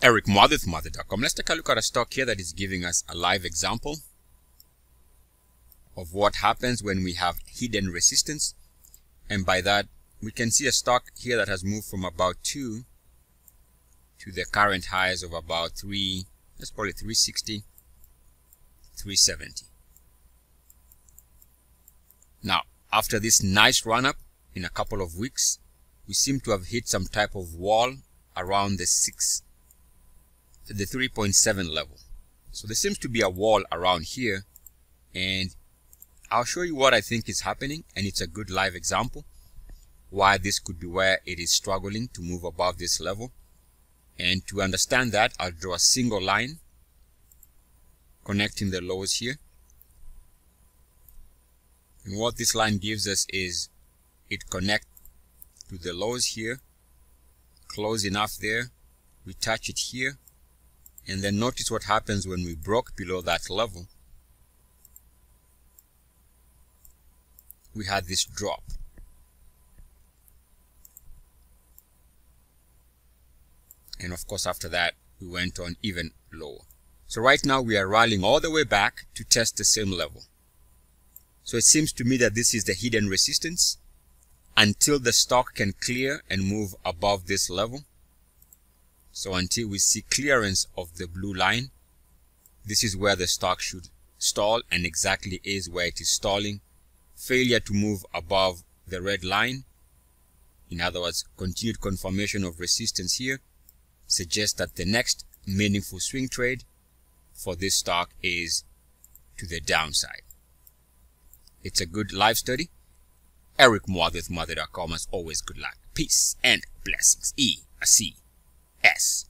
Eric Muathe with Let's take a look at a stock here that is giving us a live example of what happens when we have hidden resistance. And by that, we can see a stock here that has moved from about 2 to the current highs of about 3, let's call it 360, 370. Now, after this nice run up in a couple of weeks, we seem to have hit some type of wall around the 6 the 3.7 level. So there seems to be a wall around here and I'll show you what I think is happening and it's a good live example why this could be where it is struggling to move above this level. And to understand that, I'll draw a single line connecting the lows here. And what this line gives us is it connects to the lows here, close enough there, we touch it here, and then notice what happens when we broke below that level. We had this drop. And of course after that we went on even lower. So right now we are rallying all the way back to test the same level. So it seems to me that this is the hidden resistance until the stock can clear and move above this level. So until we see clearance of the blue line, this is where the stock should stall and exactly is where it is stalling. Failure to move above the red line, in other words, continued confirmation of resistance here, suggests that the next meaningful swing trade for this stock is to the downside. It's a good live study. Eric Muathe with Muathe.com as always good luck. Peace and blessings. E a C podcast.